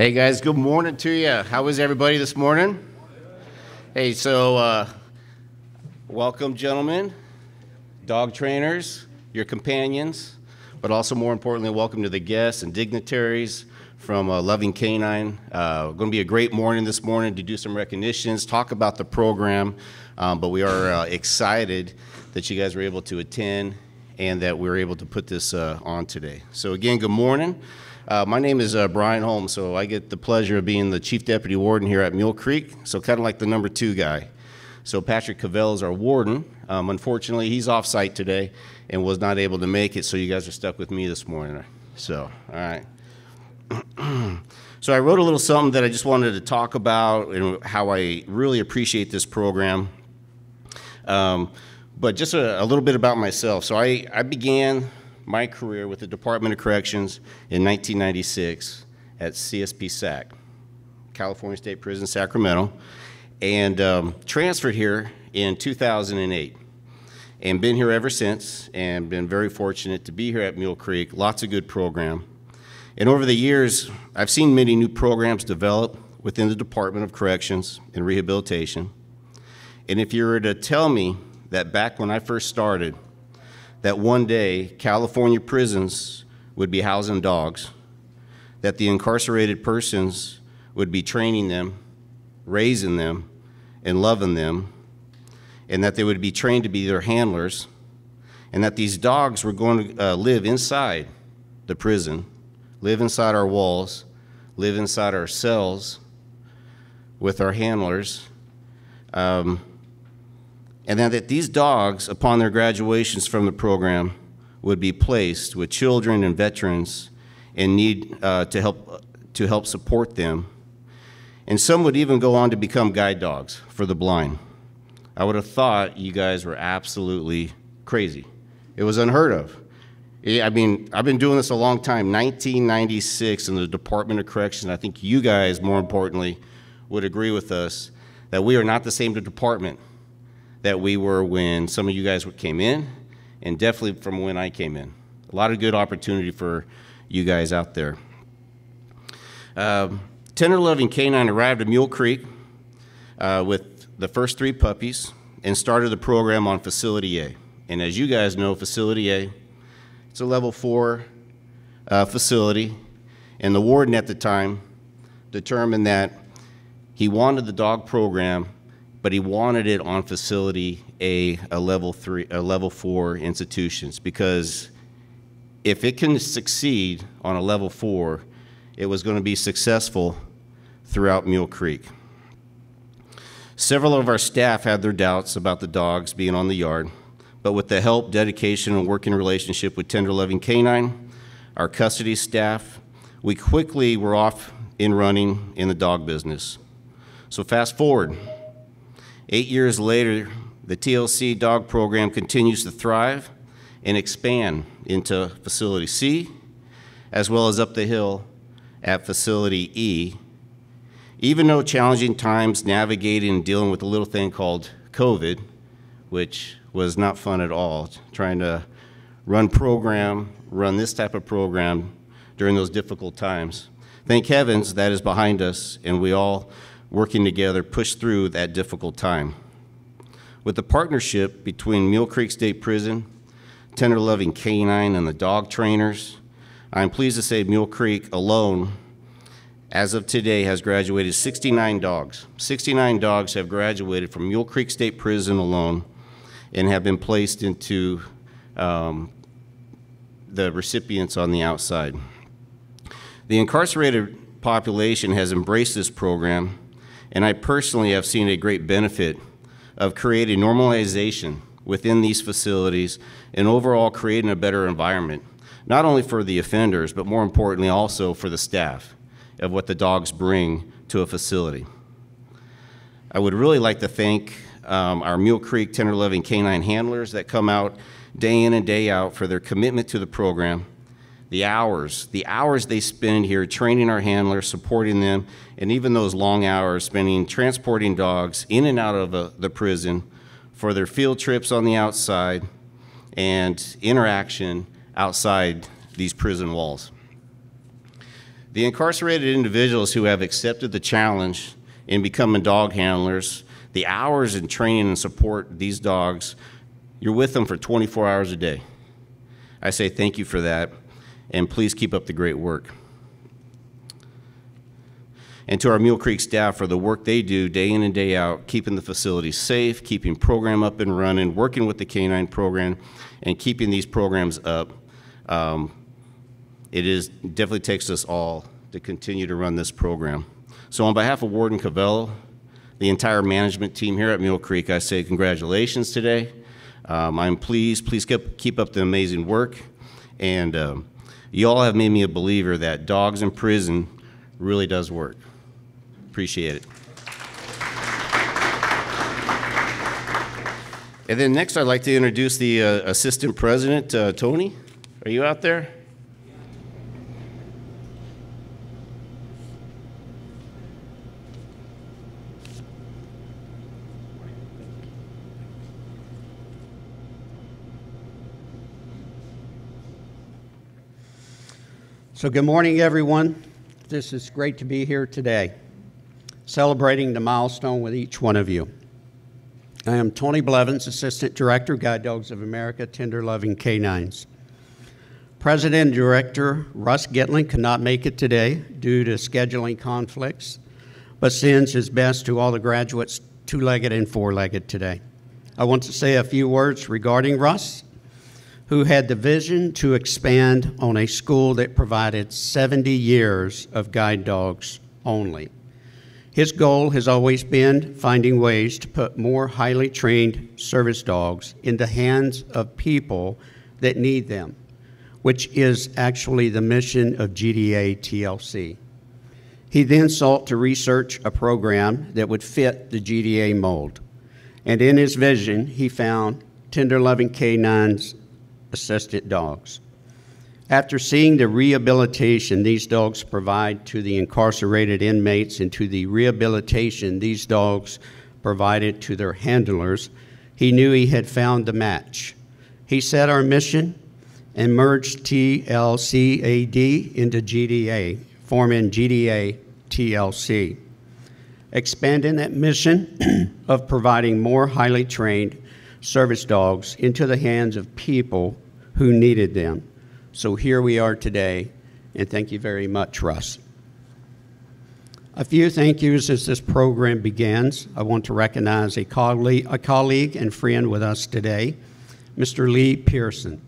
Hey guys, good morning to you. How is everybody this morning? Hey, so uh, welcome, gentlemen, dog trainers, your companions, but also more importantly, welcome to the guests and dignitaries from uh, Loving Canine. Uh, going to be a great morning this morning to do some recognitions, talk about the program, um, but we are uh, excited that you guys were able to attend and that we were able to put this uh, on today. So again, good morning. Uh, my name is uh, Brian Holmes, so I get the pleasure of being the Chief Deputy Warden here at Mule Creek, so kind of like the number two guy. So Patrick Cavell is our warden. Um, unfortunately, he's off site today and was not able to make it, so you guys are stuck with me this morning. So, all right. so I wrote a little something that I just wanted to talk about and how I really appreciate this program. Um, but just a, a, little bit about myself. So I, I began my career with the Department of Corrections in 1996 at CSP SAC, California State Prison, Sacramento, and um, transferred here in 2008 and been here ever since and been very fortunate to be here at Mule Creek. Lots of good program. And over the years, I've seen many new programs develop within the Department of Corrections and Rehabilitation. And if you were to tell me that back when I first started, that one day California prisons would be housing dogs, that the incarcerated persons would be training them, raising them, and loving them, and that they would be trained to be their handlers, and that these dogs were going to uh, live inside the prison, live inside our walls, live inside our cells with our handlers. Um, and that these dogs, upon their graduations from the program, would be placed with children and veterans in need uh, to, help, to help support them. And some would even go on to become guide dogs for the blind. I would have thought you guys were absolutely crazy. It was unheard of. I mean, I've been doing this a long time, 1996 in the Department of Corrections. I think you guys, more importantly, would agree with us that we are not the same department that we were when some of you guys came in, and definitely from when I came in. A lot of good opportunity for you guys out there. Um, Tender Loving Canine arrived at Mule Creek uh, with the first three puppies and started the program on Facility A. And as you guys know, Facility A, it's a level four uh, facility, and the warden at the time determined that he wanted the dog program but he wanted it on facility A, a level three, a level four institutions because if it can succeed on a level four, it was going to be successful throughout Mule Creek. Several of our staff had their doubts about the dogs being on the yard, but with the help, dedication, and working relationship with Tender Loving Canine, our custody staff, we quickly were off in running in the dog business. So fast forward, Eight years later, the TLC dog program continues to thrive and expand into Facility C, as well as up the hill at Facility E. Even though challenging times navigating and dealing with a little thing called COVID, which was not fun at all, trying to run program, run this type of program during those difficult times. Thank heavens that is behind us, and we all working together push through that difficult time. With the partnership between Mule Creek State Prison, Tender Loving Canine, and the dog trainers, I'm pleased to say Mule Creek alone, as of today, has graduated 69 dogs. 69 dogs have graduated from Mule Creek State Prison alone and have been placed into um, the recipients on the outside. The incarcerated population has embraced this program and I personally have seen a great benefit of creating normalization within these facilities and overall creating a better environment, not only for the offenders, but more importantly also for the staff of what the dogs bring to a facility. I would really like to thank um, our Mule Creek Tender Loving Canine handlers that come out day in and day out for their commitment to the program the hours, the hours they spend here training our handlers, supporting them, and even those long hours spending transporting dogs in and out of uh, the prison for their field trips on the outside and interaction outside these prison walls. The incarcerated individuals who have accepted the challenge in becoming dog handlers, the hours in training and support these dogs, you're with them for 24 hours a day. I say thank you for that, and please keep up the great work. And to our Mule Creek staff for the work they do day in and day out, keeping the facility safe, keeping program up and running, working with the canine program, and keeping these programs up. Um, it is definitely takes us all to continue to run this program. So on behalf of Warden Covello, the entire management team here at Mule Creek, I say congratulations today. Um, I'm pleased. Please keep, keep up the amazing work. And um, you all have made me a believer that dogs in prison really does work. Appreciate it. And then next, I'd like to introduce the uh, Assistant President, uh, Tony. Are you out there? So, good morning, everyone. This is great to be here today, celebrating the milestone with each one of you. I am Tony Blevins, Assistant Director, Guide Dogs of America, Tender Loving Canines. President and Director Russ Gittlin could not make it today due to scheduling conflicts, but sends his best to all the graduates, two legged and four legged, today. I want to say a few words regarding Russ who had the vision to expand on a school that provided 70 years of guide dogs only. His goal has always been finding ways to put more highly trained service dogs in the hands of people that need them, which is actually the mission of GDA TLC. He then sought to research a program that would fit the GDA mold. And in his vision, he found Tender Loving Canines assisted dogs. After seeing the rehabilitation these dogs provide to the incarcerated inmates and to the rehabilitation these dogs provided to their handlers, he knew he had found the match. He set our mission and merged TLCAD into GDA, forming GDA TLC. Expanding that mission of providing more highly trained service dogs into the hands of people who needed them. So here we are today, and thank you very much, Russ. A few thank yous as this program begins. I want to recognize a colleague, a colleague and friend with us today, Mr. Lee Pearson,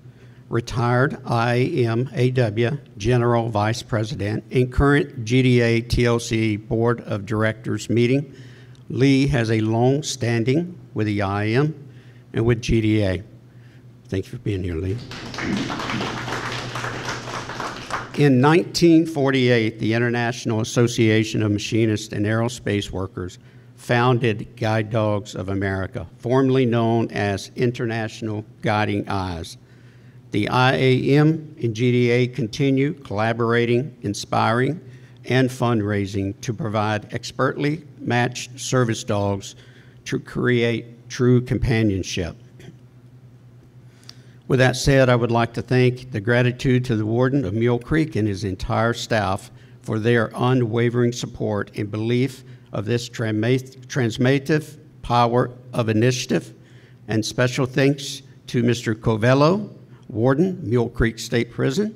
retired IAMAW General Vice President and current GDA TLC Board of Directors meeting. Lee has a long standing with the IAM and with GDA. Thank you for being here, Lee. In 1948, the International Association of Machinists and Aerospace Workers founded Guide Dogs of America, formerly known as International Guiding Eyes. The IAM and GDA continue collaborating, inspiring, and fundraising to provide expertly matched service dogs to create true companionship. With that said, I would like to thank the gratitude to the warden of Mule Creek and his entire staff for their unwavering support and belief of this transformative power of initiative. And special thanks to Mr. Covello, Warden, Mule Creek State Prison,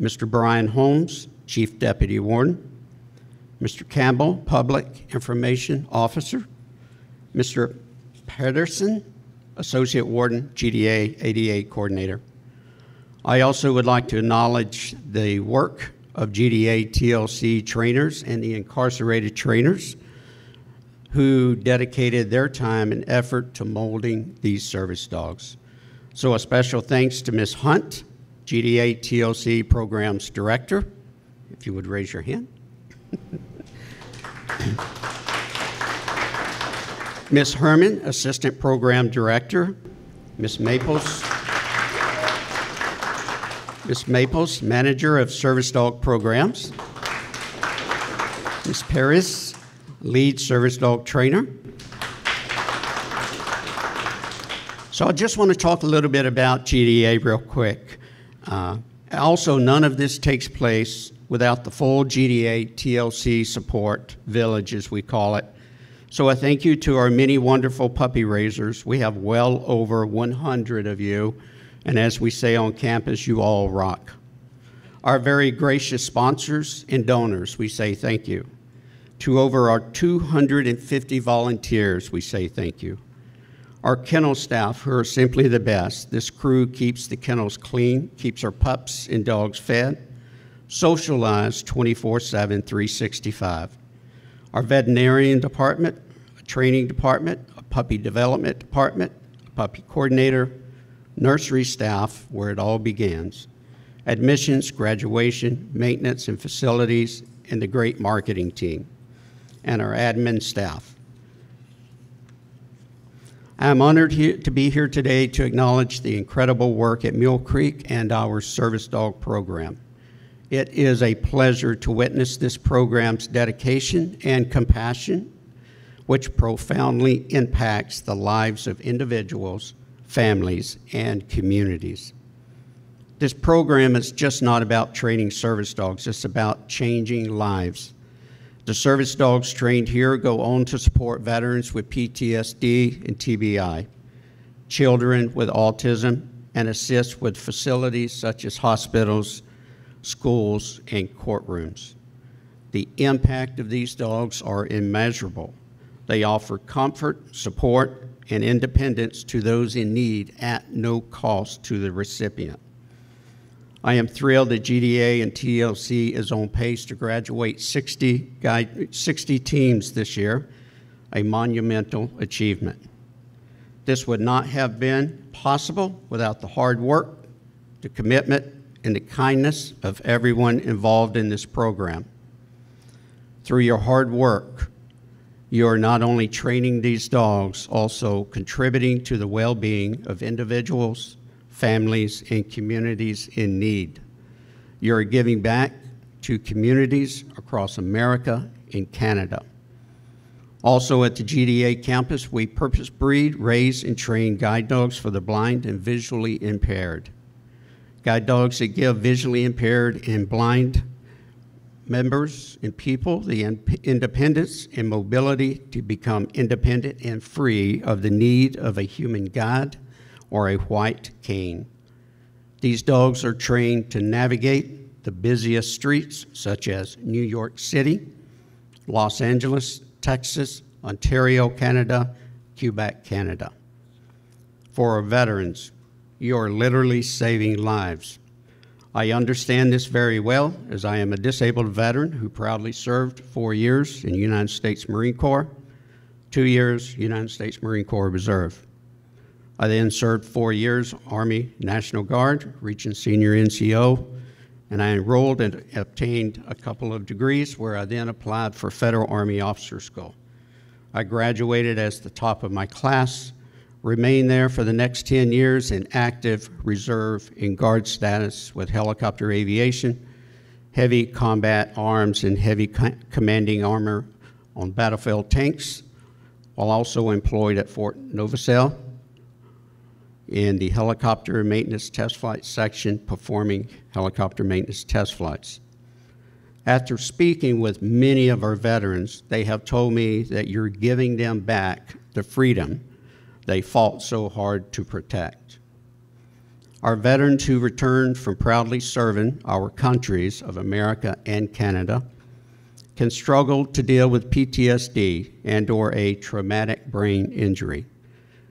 Mr. Brian Holmes, Chief Deputy Warden, Mr. Campbell, Public Information Officer, Mr. Pedersen, Associate Warden, GDA 88 Coordinator. I also would like to acknowledge the work of GDA TLC trainers and the incarcerated trainers who dedicated their time and effort to molding these service dogs. So a special thanks to Ms. Hunt, GDA TLC Programs Director, if you would raise your hand. Ms. Herman, Assistant Program Director. Ms. Maples. Ms. Maples, Manager of Service Dog Programs. Ms. Paris, Lead Service Dog Trainer. So I just want to talk a little bit about GDA real quick. Uh, Also, none of this takes place without the full GDA TLC support village, as we call it. So a thank you to our many wonderful puppy raisers. We have well over 100 of you, and as we say on campus, you all rock. Our very gracious sponsors and donors, we say thank you. To over our 250 volunteers, we say thank you. Our kennel staff, who are simply the best. This crew keeps the kennels clean, keeps our pups and dogs fed, socialized 24 7, 365. Our veterinarian department, training department, a puppy development department, a puppy coordinator, nursery staff, where it all begins, admissions, graduation, maintenance, and facilities, and the great marketing team, and our admin staff. I am honored to be here today to acknowledge the incredible work at Mule Creek and our service dog program. It is a pleasure to witness this program's dedication and compassion, which profoundly impacts the lives of individuals, families, and communities. This program is just not about training service dogs, it's about changing lives. The service dogs trained here go on to support veterans with PTSD and TBI, children with autism, and assist with facilities such as hospitals, schools, and courtrooms. The impact of these dogs are immeasurable. They offer comfort, support, and independence to those in need at no cost to the recipient. I am thrilled that GDA and TLC is on pace to graduate 60, guide, 60 teams this year, a monumental achievement. This would not have been possible without the hard work, the commitment, and the kindness of everyone involved in this program. Through your hard work, you are not only training these dogs, also contributing to the well being of individuals, families, and communities in need. You are giving back to communities across America and Canada. Also at the GDA campus, we purpose breed, raise, and train guide dogs for the blind and visually impaired. Guide dogs that give visually impaired and blind members and people the in- independence and mobility to become independent and free of the need of a human guide or a white cane. These dogs are trained to navigate the busiest streets, such as New York City, Los Angeles, Texas, Ontario, Canada, Quebec, Canada. For our veterans, you are literally saving lives. I understand this very well, as I am a disabled veteran who proudly served four years in the United States Marine Corps, two years United States Marine Corps Reserve. I then served four years Army National Guard, reaching senior NCO, and I enrolled and obtained a couple of degrees where I then applied for Federal Army Officer School. I graduated as the top of my class, remained there for the next 10 years in active reserve and guard status with helicopter aviation, heavy combat arms, and heavy co- commanding armor on battlefield tanks, while also employed at Fort Novosel in the helicopter maintenance test flight section performing helicopter maintenance test flights. After speaking with many of our veterans, they have told me that you're giving them back the freedom they fought so hard to protect. Our veterans who returned from proudly serving our countries of America and Canada can struggle to deal with PTSD and or a traumatic brain injury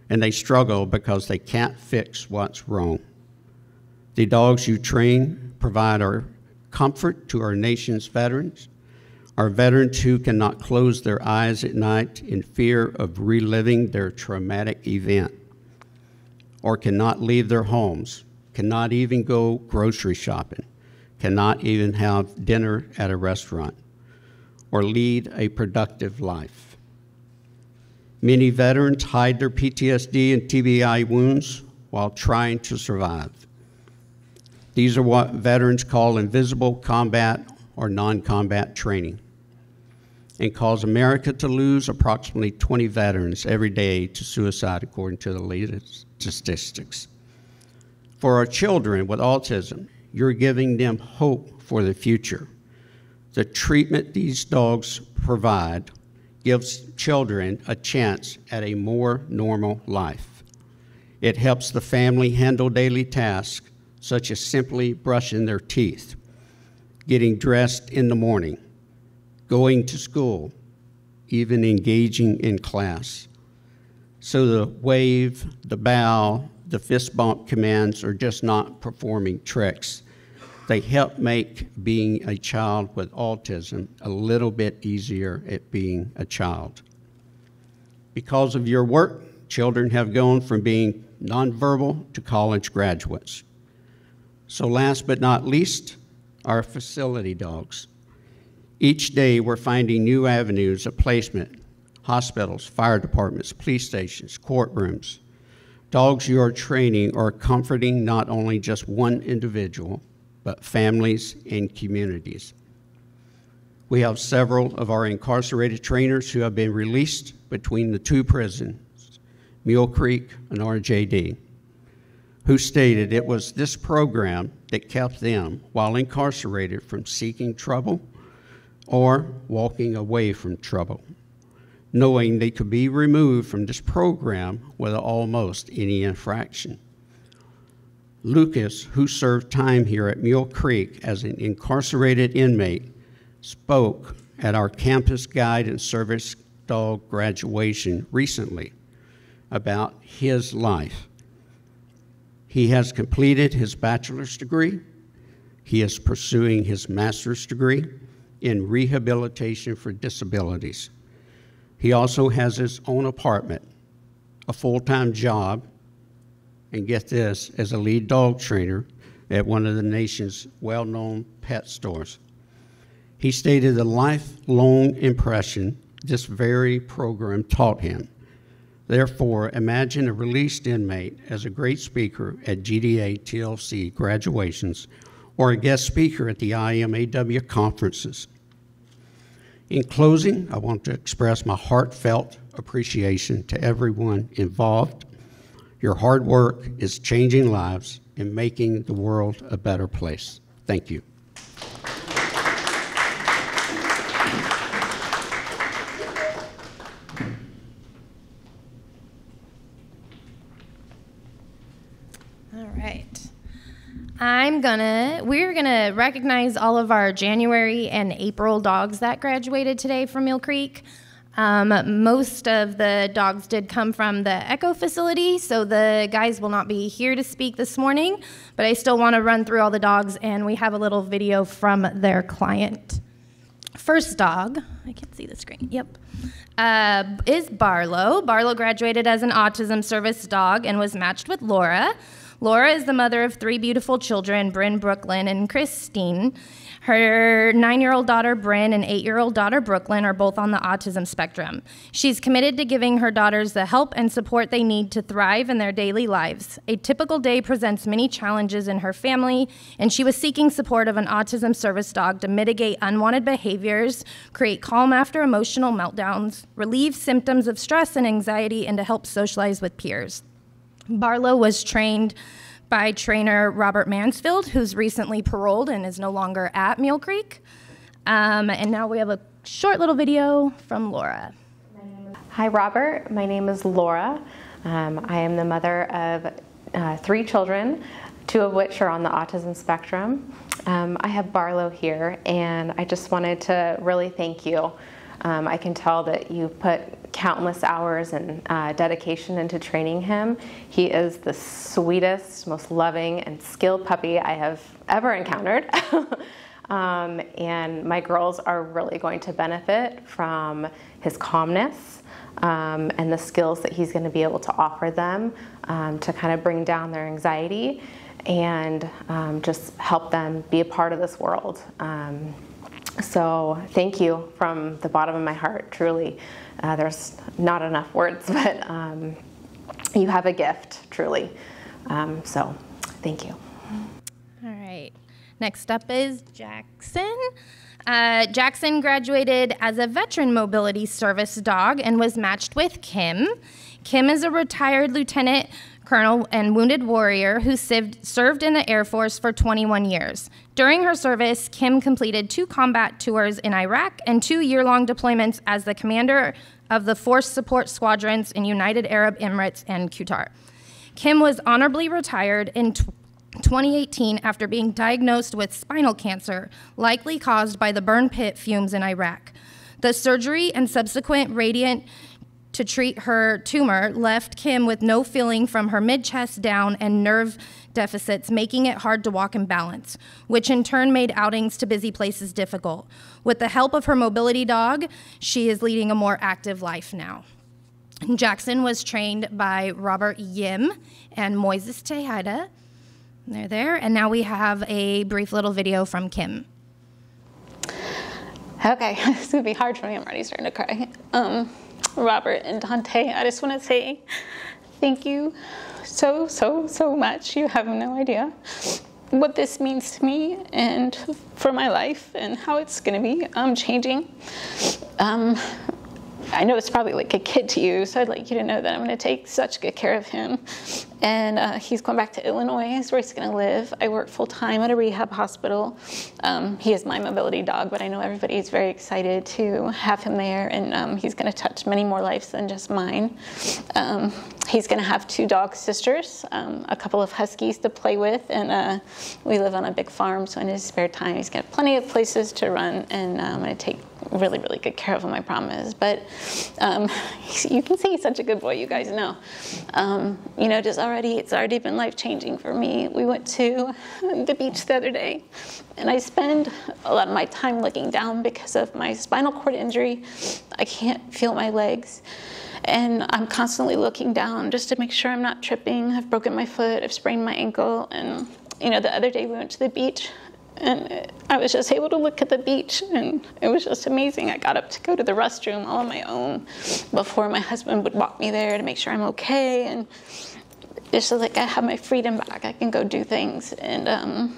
and they struggle because they can't fix what's wrong. The dogs you train provide our comfort to our nation's veterans, our veterans who cannot close their eyes at night in fear of reliving their traumatic event, or cannot leave their homes, cannot even go grocery shopping, cannot even have dinner at a restaurant, or lead a productive life. Many veterans hide their PTSD and TBI wounds while trying to survive. These are what veterans call invisible combat or non combat training and cause America to lose approximately 20 veterans every day to suicide, according to the latest statistics. For our children with autism, you're giving them hope for the future. The treatment these dogs provide gives children a chance at a more normal life. It helps the family handle daily tasks such as simply brushing their teeth, getting dressed in the morning, going to school, even engaging in class. So the wave, the bow, the fist bump commands are just not performing tricks. They help make being a child with autism a little bit easier at being a child. Because of your work, children have gone from being nonverbal to college graduates. So, last but not least, our facility dogs. Each day, we're finding new avenues of placement hospitals, fire departments, police stations, courtrooms. Dogs you are training are comforting not only just one individual, but families and communities. We have several of our incarcerated trainers who have been released between the two prisons, Mule Creek and RJD, who stated it was this program that kept them, while incarcerated, from seeking trouble or walking away from trouble, knowing they could be removed from this program with almost any infraction. Lucas, who served time here at Mule Creek as an incarcerated inmate, spoke at our campus guide and service dog graduation recently about his life. He has completed his bachelor's degree. He is pursuing his master's degree in rehabilitation for disabilities. He also has his own apartment, a full time job, and get this, as a lead dog trainer at one of the nation's well known pet stores. He stated the lifelong impression this very program taught him. Therefore, imagine a released inmate as a great speaker at GDA TLC graduations or a guest speaker at the IAMAW conferences. In closing, I want to express my heartfelt appreciation to everyone involved your hard work is changing lives and making the world a better place. Thank you. All right. I'm gonna, we're gonna recognize all of our January and April dogs that graduated today from Mule Creek. Um, most of the dogs did come from the Echo facility, so the guys will not be here to speak this morning, but I still want to run through all the dogs, and we have a little video from their client. First dog, I can't see the screen, yep, uh, is Barlow. Barlow graduated as an autism service dog and was matched with Laura. Laura is the mother of three beautiful children, Bryn, Brooklyn, and Christine. Her nine year old daughter, Bryn, and eight year old daughter, Brooklyn, are both on the autism spectrum. She's committed to giving her daughters the help and support they need to thrive in their daily lives. A typical day presents many challenges in her family, and she was seeking support of an autism service dog to mitigate unwanted behaviors, create calm after emotional meltdowns, relieve symptoms of stress and anxiety, and to help socialize with peers. Barlow was trained by trainer Robert Mansfield, who's recently paroled and is no longer at Mule Creek. Um, and now we have a short little video from Laura. Hi, Robert. My name is Laura. Um, I am the mother of uh, three children, two of which are on the autism spectrum. Um, I have Barlow here, and I just wanted to really thank you. Um, I can tell that you put countless hours and uh, dedication into training him. He is the sweetest, most loving, and skilled puppy I have ever encountered. um, and my girls are really going to benefit from his calmness. Um, and the skills that he's going to be able to offer them um, to kind of bring down their anxiety and um, just help them be a part of this world. So, thank you from the bottom of my heart, truly. Uh, there's not enough words, but um, you have a gift, truly. Um, so, thank you. All right. Next up is Jackson. Uh, Jackson graduated as a veteran mobility service dog and was matched with Kim. Kim is a retired lieutenant colonel and wounded warrior who served, in the Air Force for 21 years. During her service, Kim completed two combat tours in Iraq and two year long deployments as the commander of the Force Support Squadrons in United Arab Emirates and Qatar. Kim was honorably retired in 2018 after being diagnosed with spinal cancer, likely caused by the burn pit fumes in Iraq. The surgery and subsequent radiant to treat her tumor left Kim with no feeling from her mid chest down and nerve deficits, making it hard to walk and balance, which in turn made outings to busy places difficult. With the help of her mobility dog, she is leading a more active life now. Jackson was trained by Robert Yim and Moises Tejada. They're there. And now we have a brief little video from Kim. Okay, is gonna be hard for me. I'm already starting to cry. Um, Robert and Dante, I just want to say thank you so, so, so much. You have no idea what this means to me and for my life and how it's going to be um, changing. Um, I know it's probably like a kid to you, so I'd like you to know that I'm going to take such good care of him. And uh, he's going back to Illinois, is where he's going to live. I work full time at a rehab hospital. Um, he is my mobility dog, but I know everybody is very excited to have him there, and um, he's going to touch many more lives than just mine. Um, he's going to have two dog sisters, um, a couple of huskies to play with, and uh, we live on a big farm, so in his spare time, he's got plenty of places to run, and uh, I'm going to take really, really good care of him, I promise. But um, you can see he's such a good boy, you guys know. Um, you know, just already, it's already been life changing for me. We went to the beach the other day, and I spend a lot of my time looking down because of my spinal cord injury. I can't feel my legs. And I'm constantly looking down just to make sure I'm not tripping. I've broken my foot, I've sprained my ankle, and you know, the other day we went to the beach and I was just able to look at the beach, and it was just amazing. I got up to go to the restroom all on my own before my husband would walk me there to make sure I'm okay. And it's just like I have my freedom back. I can go do things, and um,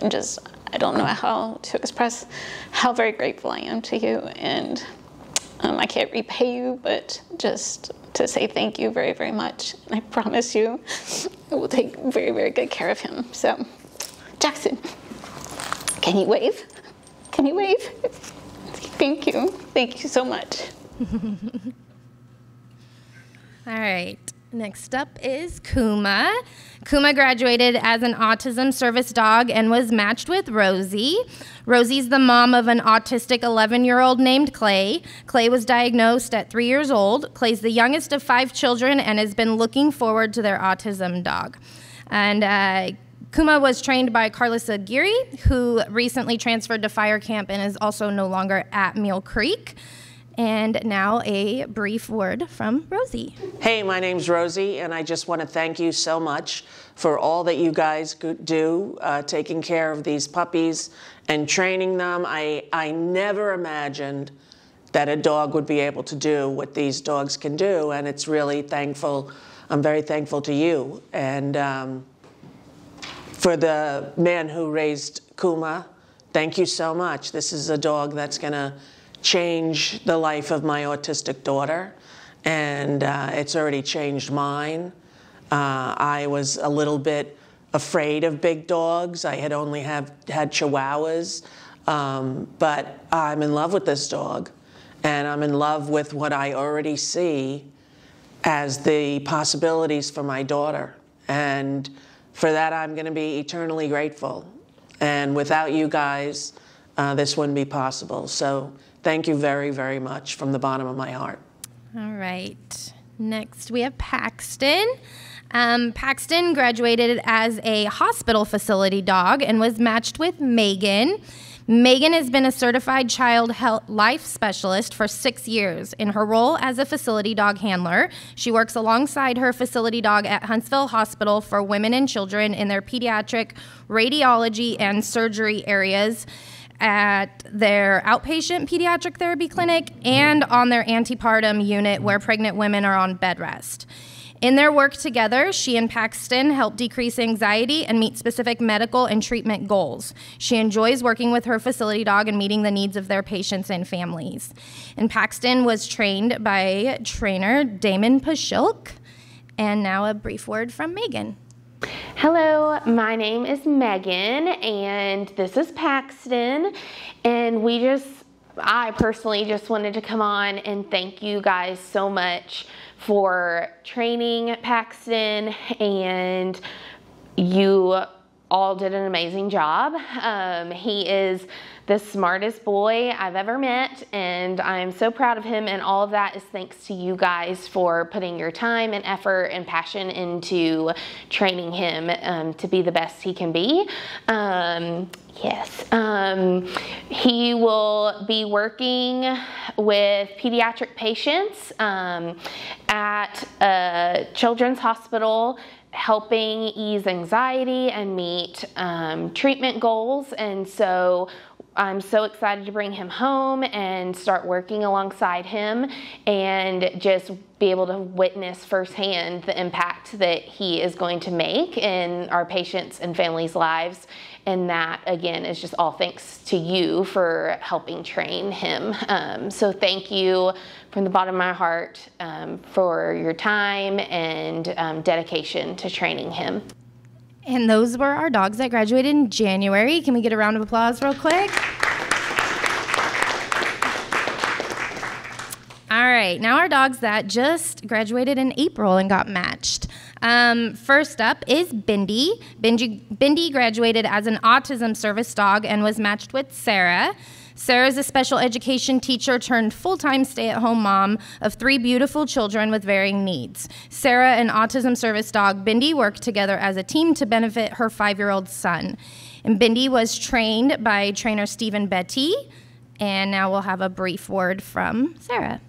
and just I don't know how to express how very grateful I am to you. And um, I can't repay you, but just to say thank you very, very much. And I promise you, I will take very, very good care of him. So, Jackson. Can you wave? Can you wave? Thank you. Thank you so much. All right. Next up is Kuma. Kuma graduated as an autism service dog and was matched with Rosie. Rosie's the mom of an autistic 11 year old named Clay. Clay was diagnosed at three years old. Clay's the youngest of five children and has been looking forward to their autism dog. And uh, Kuma was trained by Carlos Aguirre, who recently transferred to Fire Camp and is also no longer at Mule Creek. And now a brief word from Rosie. Hey, my name's Rosie, and I just want to thank you so much for all that you guys do, uh, taking care of these puppies and training them. I, I never imagined that a dog would be able to do what these dogs can do, and it's really thankful. I'm very thankful to you. And um, for the man who raised Kuma, thank you so much. This is a dog that's going to change the life of my autistic daughter, and uh, it's already changed mine. Uh, I was a little bit afraid of big dogs. I had only have, had chihuahuas, um, but I'm in love with this dog, and I'm in love with what I already see as the possibilities for my daughter. And for that, I'm going to be eternally grateful. And without you guys, uh, this wouldn't be possible. So thank you very, very much from the bottom of my heart. All right. Next, we have Paxton. Um, Paxton graduated as a hospital facility dog and was matched with Megan. Megan has been a certified child health life specialist for six years. In her role as a facility dog handler, she works alongside her facility dog at Huntsville Hospital for women and children in their pediatric, radiology, and surgery areas at their outpatient pediatric therapy clinic and on their antepartum unit where pregnant women are on bed rest. In their work together, she and Paxton help decrease anxiety and meet specific medical and treatment goals. She enjoys working with her facility dog and meeting the needs of their patients and families. And Paxton was trained by trainer Damon Pashilk. And now a brief word from Megan. Hello, my name is Megan, and this is Paxton. And we just, I personally just wanted to come on and thank you guys so much for training Paxton, and you all did an amazing job. Um, he is the smartest boy I've ever met, and I'm so proud of him. And all of that is thanks to you guys for putting your time and effort and passion into training him um, to be the best he can be. Um, yes. Um, he will be working with pediatric patients um, at a children's hospital helping ease anxiety and meet um, treatment goals. And so I'm so excited to bring him home and start working alongside him and just be able to witness firsthand the impact that he is going to make in our patients' and families' lives. And that, again, is just all thanks to you for helping train him. Um, so, thank you from the bottom of my heart um, for your time and um, dedication to training him. And those were our dogs that graduated in January. Can we get a round of applause, real quick? All right, now our dogs that just graduated in April and got matched. Um, first up is Bindi. Bindi. Bindi graduated as an autism service dog and was matched with Sarah. Sarah's a special education teacher turned full time stay at home mom of three beautiful children with varying needs. Sarah and autism service dog Bindi worked together as a team to benefit her five year old son. And Bindi was trained by trainer Stephen Betty. And now we'll have a brief word from Sarah.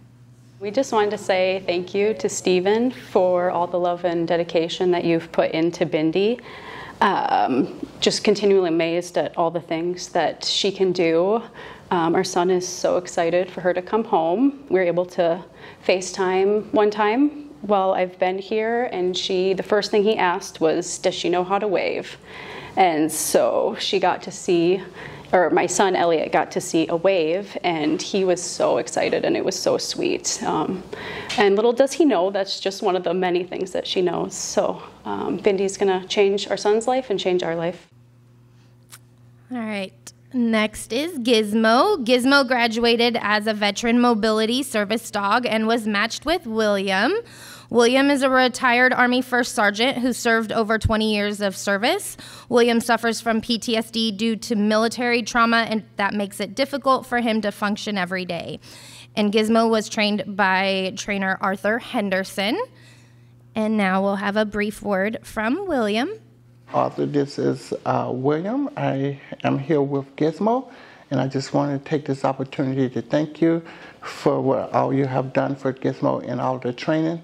We just wanted to say thank you to Stephen for all the love and dedication that you've put into Bindi. Um, just continually amazed at all the things that she can do. Um, our son is so excited for her to come home. We were able to FaceTime one time while I've been here, and she, the first thing he asked was, Does she know how to wave? And so she got to see or my son Elliot got to see a wave, and he was so excited, and it was so sweet. Um, and little does he know that's just one of the many things that she knows. So um, gonna change our son's life and change our life. All right. Next is Gizmo. Gizmo graduated as a veteran mobility service dog and was matched with William. William is a retired Army First Sergeant who served over 20 years of service. William suffers from PTSD due to military trauma, and that makes it difficult for him to function every day. And Gizmo was trained by trainer Arthur Henderson. And now we'll have a brief word from William. Arthur, this is uh, William. I am here with Gizmo, and I just want to take this opportunity to thank you for what all you have done for Gizmo and all the training.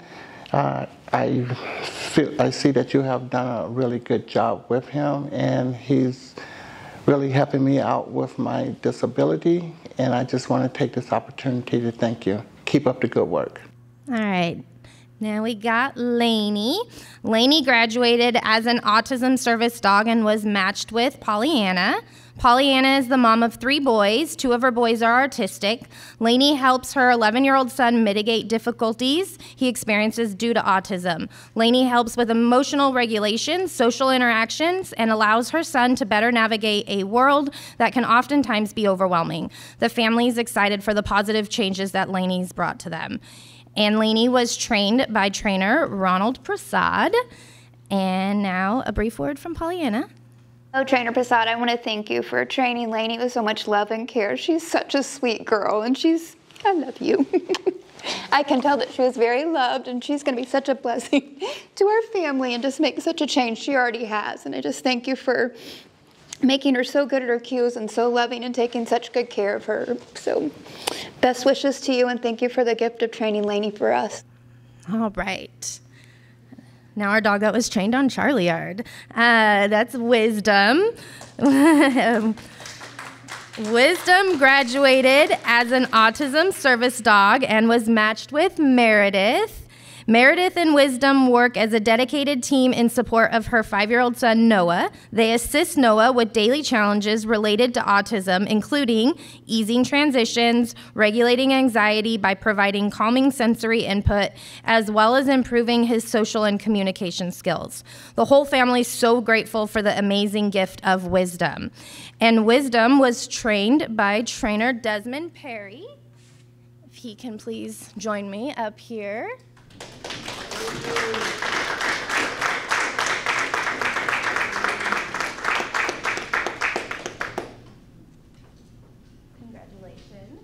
Uh, I feel I see that you have done a really good job with him, and he's really helping me out with my disability. And I just want to take this opportunity to thank you. Keep up the good work. All right. Now we got Lainey. Lainey graduated as an autism service dog and was matched with Pollyanna. Pollyanna is the mom of three boys. Two of her boys are autistic. Lainey helps her 11 year old son mitigate difficulties he experiences due to autism. Lainey helps with emotional regulation, social interactions, and allows her son to better navigate a world that can oftentimes be overwhelming. The family is excited for the positive changes that Lainey's brought to them. And Lainey was trained by trainer Ronald Prasad. And now a brief word from Pollyanna. Oh, Trainer Prasad, I want to thank you for training Lainey with so much love and care. She's such a sweet girl, and she's, I love you. I can tell that she was very loved, and she's going to be such a blessing to our family and just make such a change she already has. And I just thank you for making her so good at her cues and so loving and taking such good care of her. So, best wishes to you, and thank you for the gift of training Lainey for us. All right. Now our dog that was trained on Charlie Yard. Uh, that's Wisdom. Wisdom graduated as an autism service dog and was matched with Meredith. Meredith and Wisdom work as a dedicated team in support of her five year old son, Noah. They assist Noah with daily challenges related to autism, including easing transitions, regulating anxiety by providing calming sensory input, as well as improving his social and communication skills. The whole family is so grateful for the amazing gift of wisdom. And Wisdom was trained by trainer Desmond Perry. If he can please join me up here. Congratulations.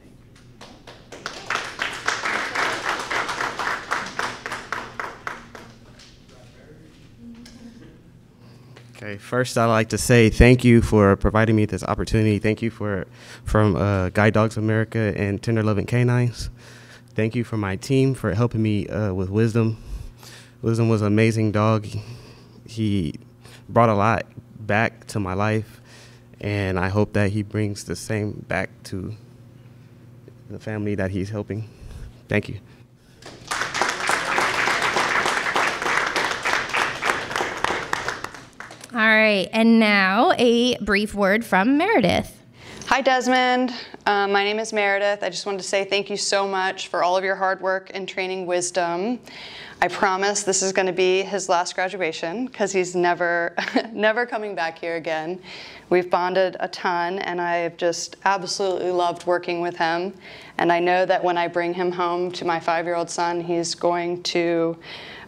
Okay, first I'd like to say thank you for providing me this opportunity. Thank you for from uh, Guide Dogs America and Tender Loving Canines. Thank you for my team for helping me uh, with Wisdom. Wisdom was an amazing dog. He brought a lot back to my life, and I hope that he brings the same back to the family that he's helping. Thank you. All right, and now a brief word from Meredith. Hi, Desmond. Uh, my name is Meredith. I just wanted to say thank you so much for all of your hard work and training wisdom. I promise this is going to be his last graduation because he's never, never coming back here again. We've bonded a ton, and I've just absolutely loved working with him. And I know that when I bring him home to my five-year-old son, he's going to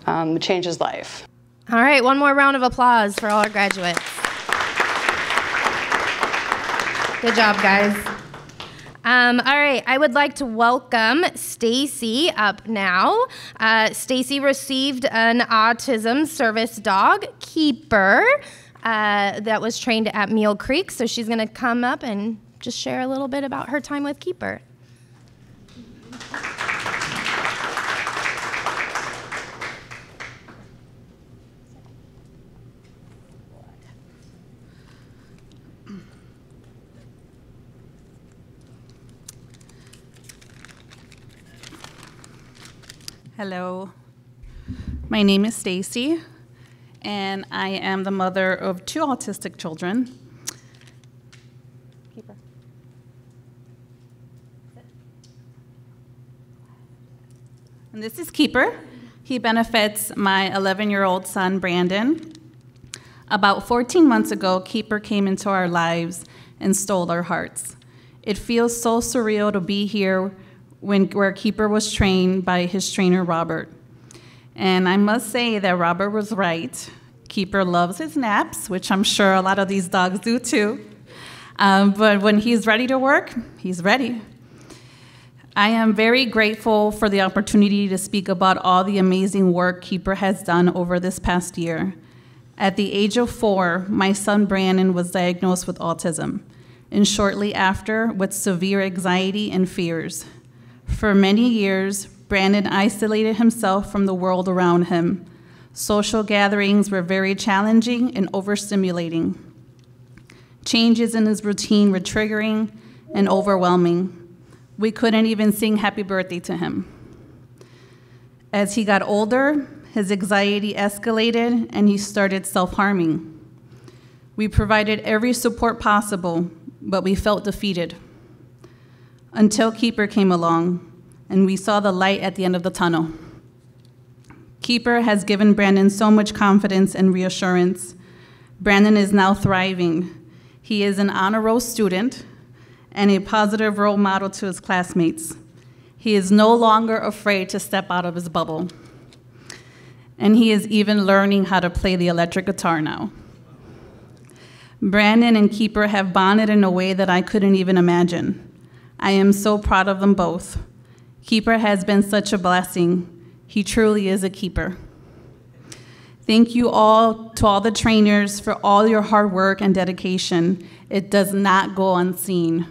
um, change his life. All right, one more round of applause for all our graduates. Good job, guys. Um, all right, I would like to welcome Stacy up now. Uh, Stacy received an autism service dog, Keeper, uh, that was trained at Mule Creek. So she's going to come up and just share a little bit about her time with Keeper. Hello. My name is Stacy, and I am the mother of two autistic children. Keeper. And this is Keeper. He benefits my 11 year old son, Brandon. About 14 months ago, Keeper came into our lives and stole our hearts. It feels so surreal to be here when, where Keeper was trained by his trainer, Robert. And I must say that Robert was right. Keeper loves his naps, which I'm sure a lot of these dogs do too. Um, but when he's ready to work, he's ready. I am very grateful for the opportunity to speak about all the amazing work Keeper has done over this past year. At the age of four, my son Brandon was diagnosed with autism, and shortly after, with severe anxiety and fears. For many years, Brandon isolated himself from the world around him. Social gatherings were very challenging and overstimulating. Changes in his routine were triggering and overwhelming. We couldn't even sing happy birthday to him. As he got older, his anxiety escalated and he started self harming. We provided every support possible, but we felt defeated. Until Keeper came along and we saw the light at the end of the tunnel. Keeper has given Brandon so much confidence and reassurance. Brandon is now thriving. He is an honor roll student and a positive role model to his classmates. He is no longer afraid to step out of his bubble. And he is even learning how to play the electric guitar now. Brandon and Keeper have bonded in a way that I couldn't even imagine. I am so proud of them both. Keeper has been such a blessing. He truly is a keeper. Thank you all to all the trainers for all your hard work and dedication. It does not go unseen.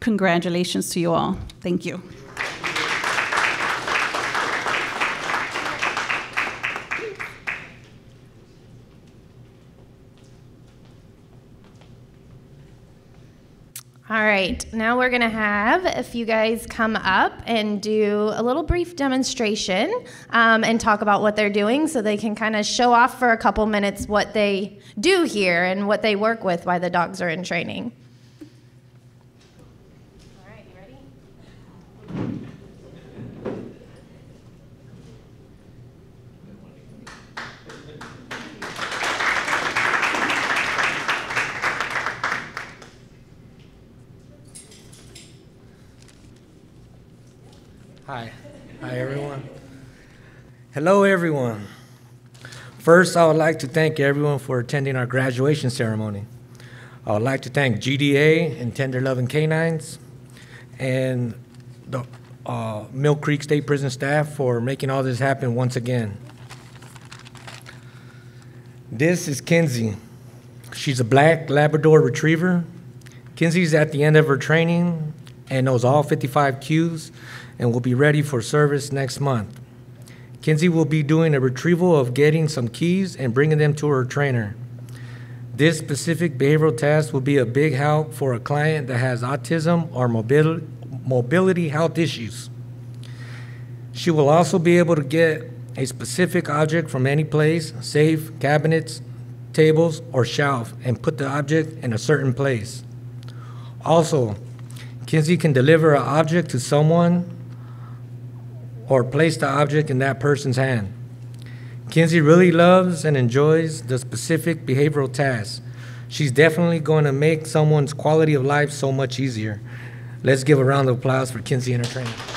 Congratulations to you all. Thank you. All right, now we're gonna have if you guys come up and do a little brief demonstration um, and talk about what they're doing so they can kind of show off for a couple minutes what they do here and what they work with while the dogs are in training. Hi. Hi, everyone. Hello, everyone. First, I would like to thank everyone for attending our graduation ceremony. I would like to thank GDA and Tender Loving Canines and the uh, Mule Creek State Prison staff for making all this happen once again. This is Kinsey. She's a black Labrador retriever. Kinsey's at the end of her training and knows all 55 cues and will be ready for service next month. Kinsey will be doing a retrieval of getting some keys and bringing them to her trainer. This specific behavioral task will be a big help for a client that has autism or mobility, mobility health issues. She will also be able to get a specific object from any place, safe, cabinets, tables, or shelf, and put the object in a certain place. Also, Kinsey can deliver an object to someone or place the object in that person's hand. Kinsey really loves and enjoys the specific behavioral tasks. She's definitely going to make someone's quality of life so much easier. Let's give a round of applause for Kinsey and her training.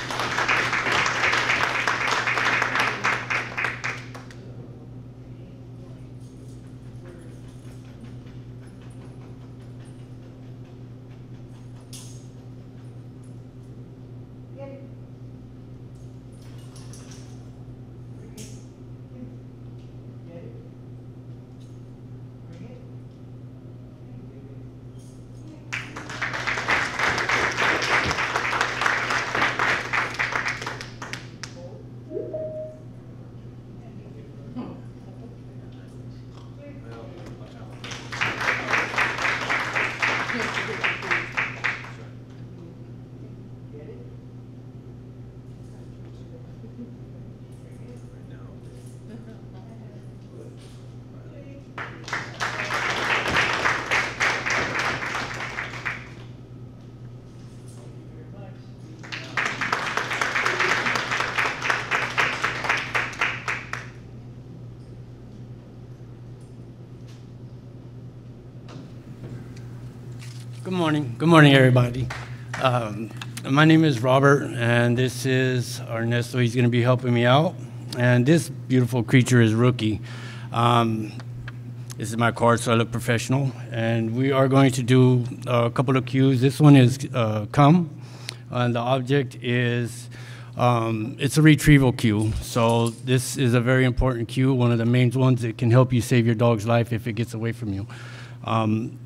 Good morning. Everybody. Um, my name is Robert, and this is Ernesto. He's going to be helping me out. And this beautiful creature is Rookie. Um, this is my card, so I look professional. And we are going to do a couple of cues. This one is uh, come, and the object is um, it's a retrieval cue. So this is a very important cue, one of the main ones that can help you save your dog's life if it gets away from you. Um,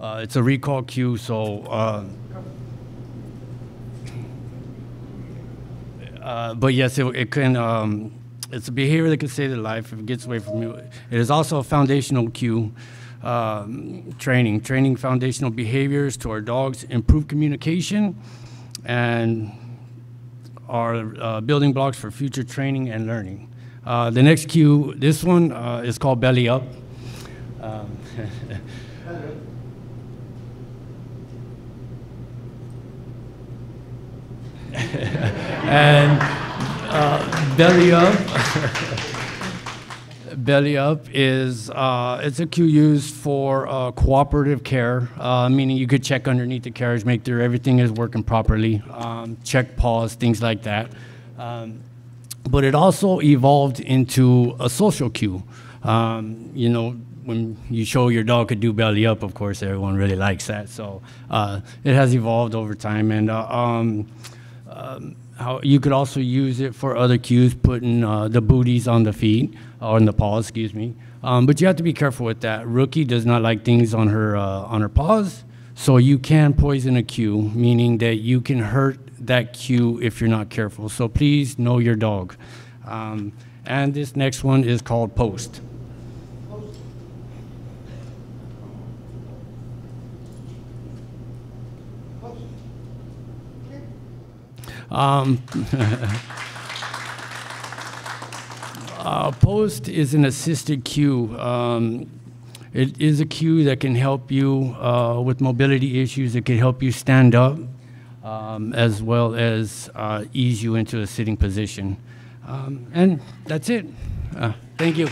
uh, it's a recall cue, so. Uh, uh, but yes, it, it can. Um, it's a behavior that can save their life if it gets away from you. It is also a foundational cue. Um, training, training foundational behaviors to our dogs, improve communication, and are uh, building blocks for future training and learning. Uh, the next cue, this one uh, is called belly up. Um, and uh, belly up. belly up is uh, it's a cue used for uh, cooperative care, uh, meaning you could check underneath the carriage, make sure everything is working properly, um, check paws, things like that. Um, but it also evolved into a social cue. Um, you know, when you show your dog could do belly up, of course, everyone really likes that. So uh, it has evolved over time, and uh, um, um, how you could also use it for other cues, putting uh, the booties on the feet or on the paws, excuse me. Um, but you have to be careful with that. Rookie does not like things on her uh, on her paws, so you can poison a cue, meaning that you can hurt that cue if you're not careful. So please know your dog. Um, and this next one is called post. Um, uh, post is an assisted cue. Um, it is a cue that can help you uh, with mobility issues. It can help you stand up, um, as well as uh, ease you into a sitting position. Um, and that's it. Uh, thank you.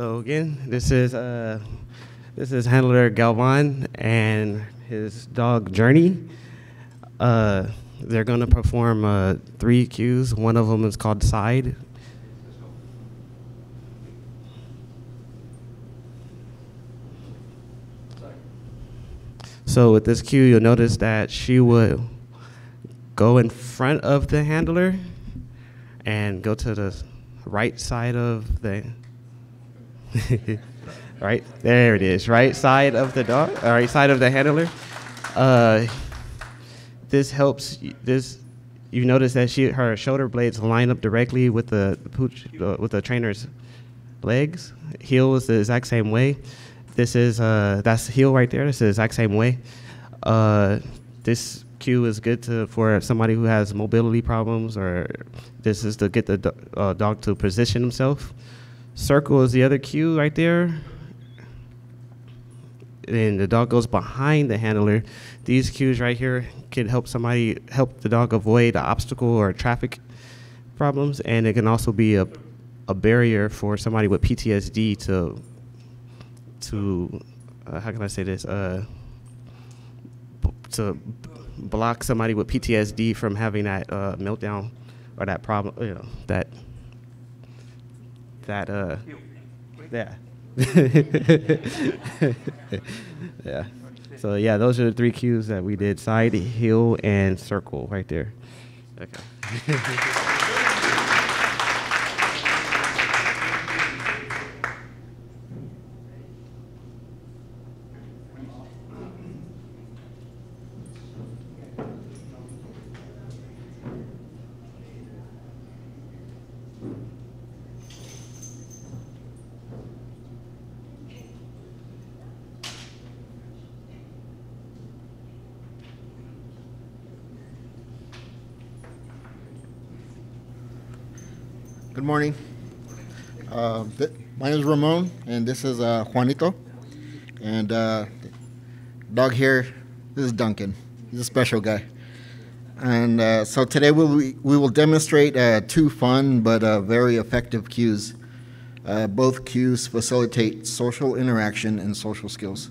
Hello again. This is uh, this is handler Galvan and his dog Journey. Uh, they're going to perform uh, three cues. One of them is called side. So with this cue, you'll notice that she would go in front of the handler and go to the right side of the right? There it is. Right side of the dog uh, right side of the handler. Uh, this helps this you notice that she her shoulder blades line up directly with the, pooch uh, with the trainer's legs. Heel is the exact same way. This is uh that's heel right there. That's the exact same way. Uh this cue is good to for somebody who has mobility problems or this is to get the uh, dog to position himself circle is the other cue right there. And the dog goes behind the handler. These cues right here can help somebody help the dog avoid an obstacle or traffic problems. And it can also be a, a barrier for somebody with ptsd to to uh, how can i say this? Uh, to block somebody with ptsd from having that uh, meltdown or that problem you know that that uh yeah. Yeah. So yeah those are the three cues that we did. Side heel and circle right there. Okay Good morning. Uh, th- my name is Ramon, and this is uh, Juanito. And uh, dog here, this is Duncan. He's a special guy. And uh, so today we'll, we will demonstrate uh, two fun but uh, very effective cues. Uh, both cues facilitate social interaction and social skills.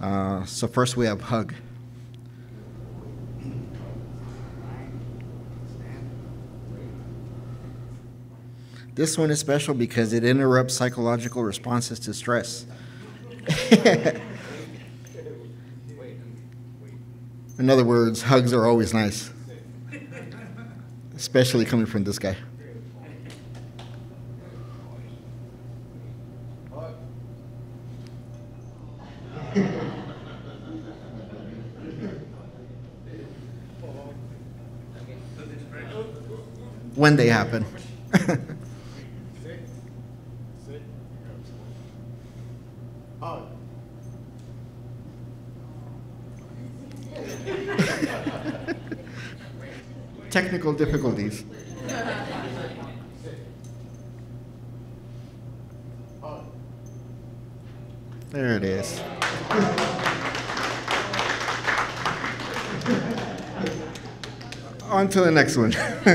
So first we have hug. This one is special because it interrupts psychological responses to stress. In other words, hugs are always nice, especially coming from this guy. When they happen. Technical difficulties. There it is. On to the next one.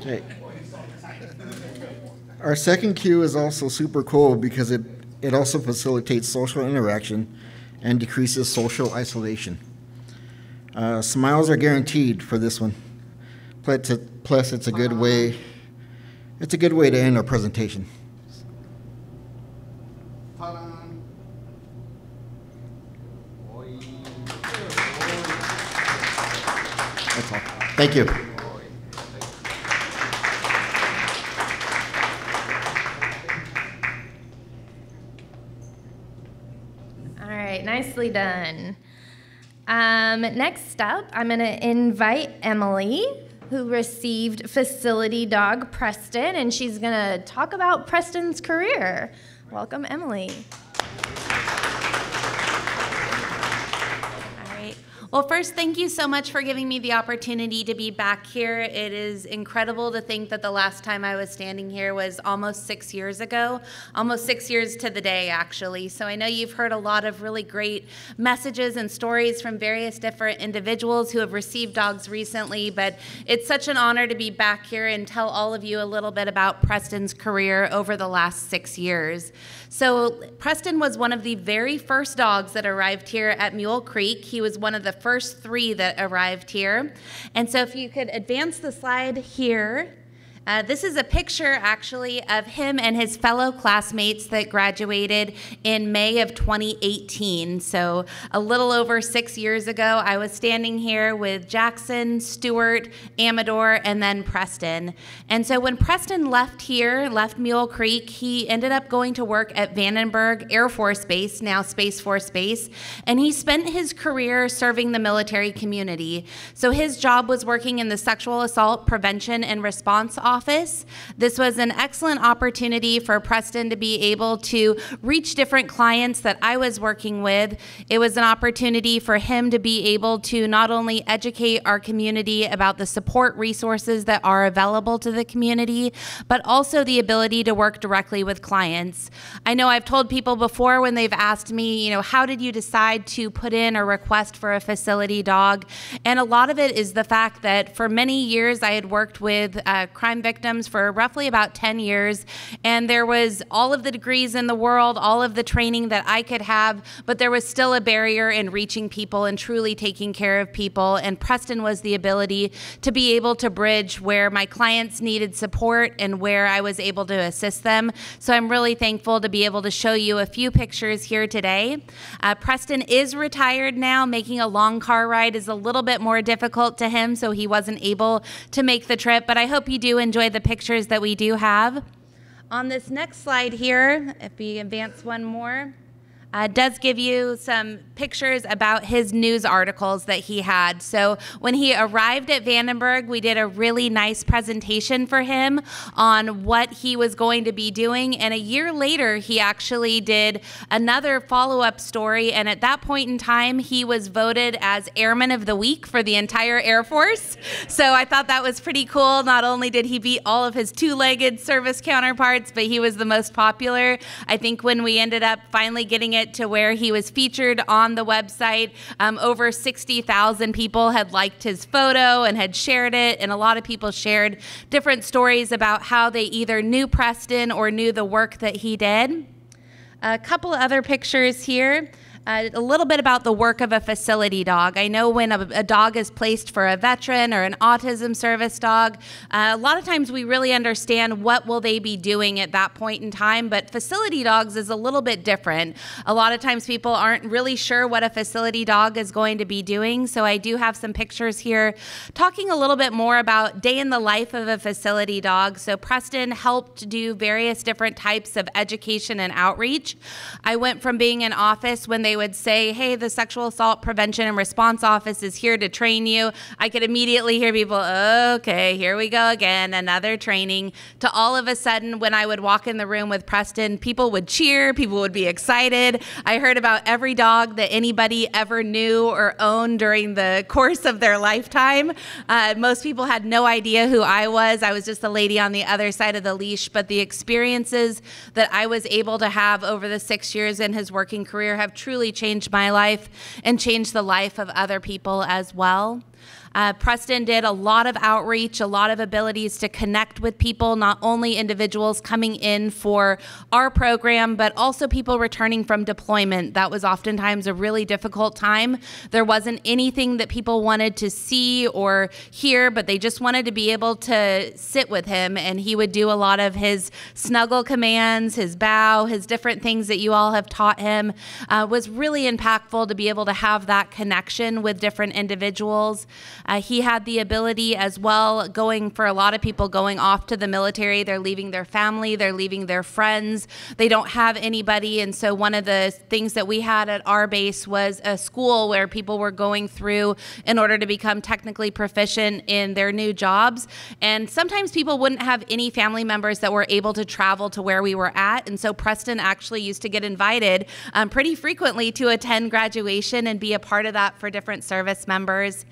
okay. Our second cue is also super cool because it, it also facilitates social interaction and decreases social isolation. Uh, smiles are guaranteed for this one. Plus, plus, it's a good way. It's a good way to end our presentation. Thank you. All right, nicely done. Um, next up, I'm going to invite Emily, who received facility dog Preston, and she's going to talk about Preston's career. Welcome, Emily. Well, first, thank you so much for giving me the opportunity to be back here. It is incredible to think that the last time I was standing here was almost six years ago, almost six years to the day, actually. So I know you've heard a lot of really great messages and stories from various different individuals who have received dogs recently, but it's such an honor to be back here and tell all of you a little bit about Preston's career over the last six years. So, Preston was one of the very first dogs that arrived here at Mule Creek. He was one of the first three that arrived here. And so, if you could advance the slide here. Uh, this is a picture actually of him and his fellow classmates that graduated in May of 2018. So, a little over six years ago, I was standing here with Jackson, Stewart, Amador, and then Preston. And so, when Preston left here, left Mule Creek, he ended up going to work at Vandenberg Air Force Base, now Space Force Base, and he spent his career serving the military community. So, his job was working in the sexual assault prevention and response office office. This was an excellent opportunity for Preston to be able to reach different clients that I was working with. It was an opportunity for him to be able to not only educate our community about the support resources that are available to the community, but also the ability to work directly with clients. I know I've told people before when they've asked me, you know, how did you decide to put in a request for a facility dog? And a lot of it is the fact that for many years I had worked with uh, crime victims for roughly about 10 years. And there was all of the degrees in the world, all of the training that I could have, but there was still a barrier in reaching people and truly taking care of people. And Preston was the ability to be able to bridge where my clients needed support and where I was able to assist them. So I'm really thankful to be able to show you a few pictures here today. Uh, Preston is retired now. Making a long car ride is a little bit more difficult to him, so he wasn't able to make the trip. But I hope you do enjoy the pictures that we do have. On this next slide here, if we advance one more, uh, does give you some pictures about his news articles that he had. So when he arrived at Vandenberg, we did a really nice presentation for him on what he was going to be doing. And a year later, he actually did another follow up story. And at that point in time, he was voted as Airman of the Week for the entire Air Force. So I thought that was pretty cool. Not only did he beat all of his two legged service counterparts, but he was the most popular. I think when we ended up finally getting it to where he was featured on the website. Um, over 60,000 people had liked his photo and had shared it, and a lot of people shared different stories about how they either knew Preston or knew the work that he did. A couple other pictures here. Uh, a little bit about the work of a facility dog. I know when a, a dog is placed for a veteran or an autism service dog, uh, a lot of times we really understand what will they be doing at that point in time, but facility dogs is a little bit different. A lot of times people aren't really sure what a facility dog is going to be doing, so I do have some pictures here talking a little bit more about day in the life of a facility dog. So Preston helped do various different types of education and outreach. I went from being in office when they they would say, Hey, the Sexual Assault Prevention and Response Office is here to train you, I could immediately hear people, Okay, here we go again, another training. To all of a sudden, when I would walk in the room with Preston, people would cheer, people would be excited. I heard about every dog that anybody ever knew or owned during the course of their lifetime. Uh, most people had no idea who I was. I was just a lady on the other side of the leash, but the experiences that I was able to have over the six years in his working career have truly truly changed my life and changed the life of other people as well. Uh, Preston did a lot of outreach, a lot of abilities to connect with people, not only individuals coming in for our program, but also people returning from deployment. That was oftentimes a really difficult time. There wasn't anything that people wanted to see or hear, but they just wanted to be able to sit with him. And he would do a lot of his snuggle commands, his bow, his different things that you all have taught him. Uh, was really impactful to be able to have that connection with different individuals. Uh, he had the ability as well, going for a lot of people going off to the military. They're leaving their family, they're leaving their friends, they don't have anybody. And so, one of the things that we had at our base was a school where people were going through in order to become technically proficient in their new jobs. And sometimes people wouldn't have any family members that were able to travel to where we were at. And so, Preston actually used to get invited um, pretty frequently to attend graduation and be a part of that for different service members.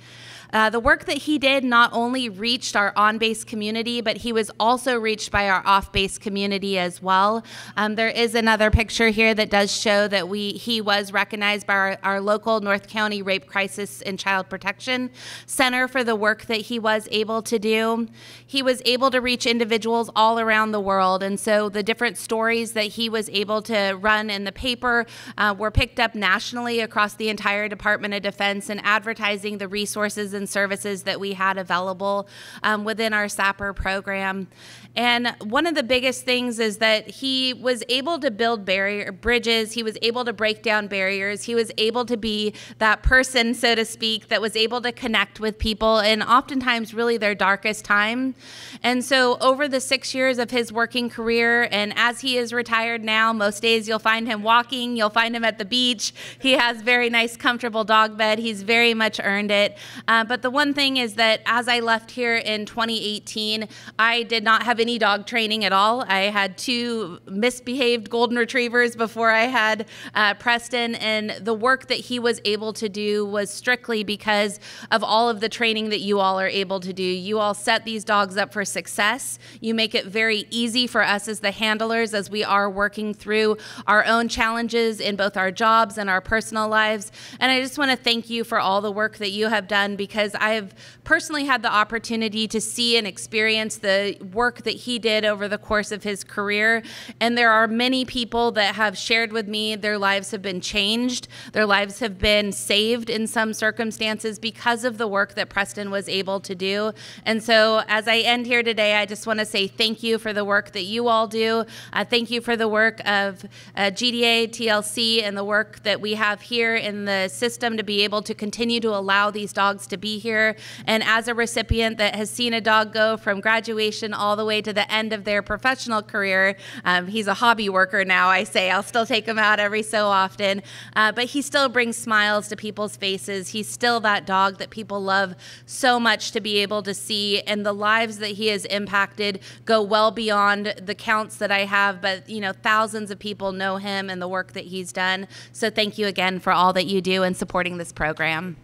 Uh, the work that he did not only reached our on base community, but he was also reached by our off base community as well. Um, there is another picture here that does show that we he was recognized by our, our local North County Rape Crisis and Child Protection Center for the work that he was able to do. He was able to reach individuals all around the world, and so the different stories that he was able to run in the paper uh, were picked up nationally across the entire Department of Defense and advertising the resources and services that we had available um, within our SAPR program. And one of the biggest things is that he was able to build barrier bridges. He was able to break down barriers. He was able to be that person, so to speak, that was able to connect with people in oftentimes really their darkest time. And so over the six years of his working career, and as he is retired now, most days you'll find him walking, you'll find him at the beach. He has very nice, comfortable dog bed. He's very much earned it. Uh, but the one thing is that as I left here in 2018, I did not have any dog training at all. I had two misbehaved golden retrievers before I had uh, Preston, and the work that he was able to do was strictly because of all of the training that you all are able to do. You all set these dogs up for success. You make it very easy for us as the handlers as we are working through our own challenges in both our jobs and our personal lives. And I just want to thank you for all the work that you have done because I have personally had the opportunity to see and experience the work that he did over the course of his career. And there are many people that have shared with me their lives have been changed, their lives have been saved in some circumstances because of the work that Preston was able to do. And so, as I end here today, I just want to say thank you for the work that you all do. Uh, thank you for the work of uh, GDA, TLC, and the work that we have here in the system to be able to continue to allow these dogs to be here. And as a recipient that has seen a dog go from graduation all the way to the end of their professional career, um, he's a hobby worker now, I say. I'll still take him out every so often. Uh, but he still brings smiles to people's faces. He's still that dog that people love so much to be able to see. And the lives that he has impacted go well beyond the counts that I have. But, you know, thousands of people know him and the work that he's done. So thank you again for all that you do in supporting this program.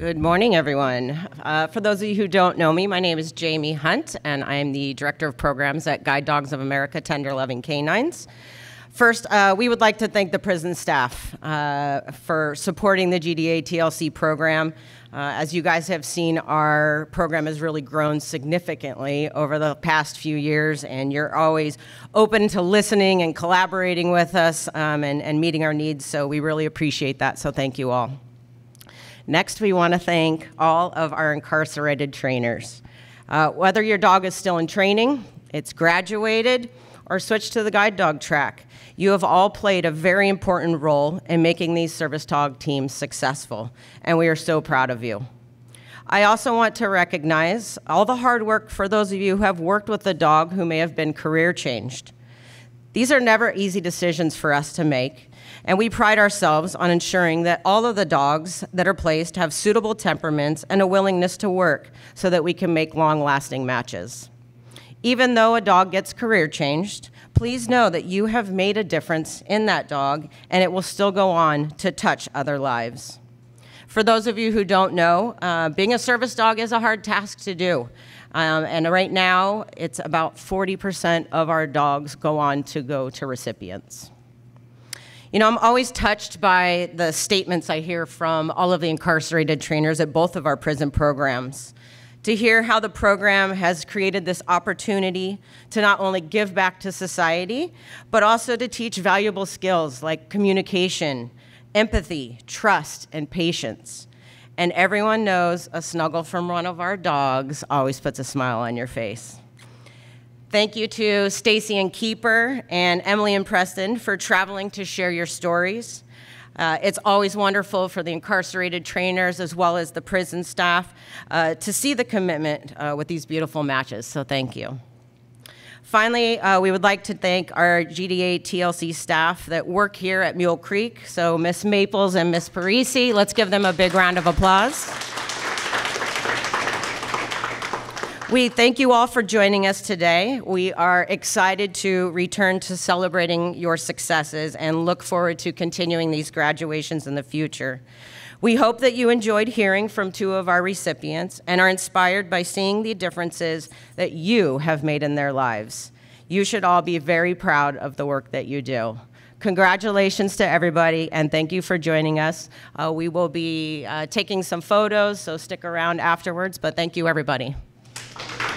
Good morning, everyone. Uh, for those of you who don't know me, my name is Jamie Hunt, and I'm the Director of Programs at Guide Dogs of America Tender Loving Canines. First, uh, we would like to thank the prison staff uh, for supporting the GDA TLC program. Uh, as you guys have seen, our program has really grown significantly over the past few years, and you're always open to listening and collaborating with us um, and, and meeting our needs, so we really appreciate that, so thank you all. Next, we want to thank all of our incarcerated trainers. Uh, whether your dog is still in training, it's graduated, or switched to the guide dog track, you have all played a very important role in making these service dog teams successful, and we are so proud of you. I also want to recognize all the hard work for those of you who have worked with a dog who may have been career changed. These are never easy decisions for us to make, and we pride ourselves on ensuring that all of the dogs that are placed have suitable temperaments and a willingness to work so that we can make long lasting matches. Even though a dog gets career changed, please know that you have made a difference in that dog and it will still go on to touch other lives. For those of you who don't know, uh, being a service dog is a hard task to do. Um, and right now, it's about 40% of our dogs go on to go to recipients. You know, I'm always touched by the statements I hear from all of the incarcerated trainers at both of our prison programs. To hear how the program has created this opportunity to not only give back to society, but also to teach valuable skills like communication, empathy, trust, and patience. And everyone knows a snuggle from one of our dogs always puts a smile on your face. Thank you to Stacy and Keeper and Emily and Preston for traveling to share your stories. Uh, it's always wonderful for the incarcerated trainers as well as the prison staff uh, to see the commitment uh, with these beautiful matches, so thank you. Finally, uh, we would like to thank our GDA TLC staff that work here at Mule Creek. So, Miss Maples and Miss Parisi, let's give them a big round of applause. We thank you all for joining us today. We are excited to return to celebrating your successes and look forward to continuing these graduations in the future. We hope that you enjoyed hearing from two of our recipients and are inspired by seeing the differences that you have made in their lives. You should all be very proud of the work that you do. Congratulations to everybody, and thank you for joining us. Uh, we will be uh, taking some photos, so stick around afterwards, but thank you, everybody. Thank you.